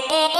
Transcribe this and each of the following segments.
Yeah.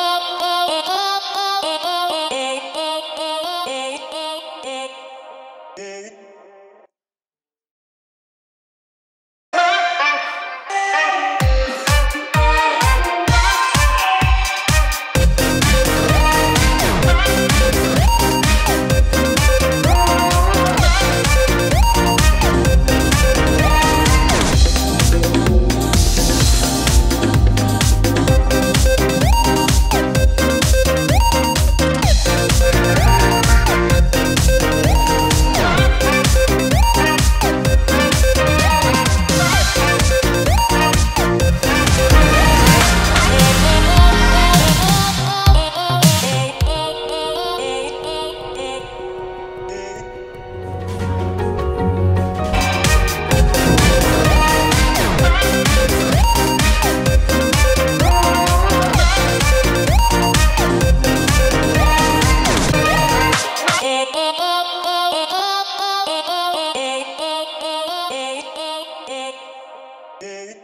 Hey.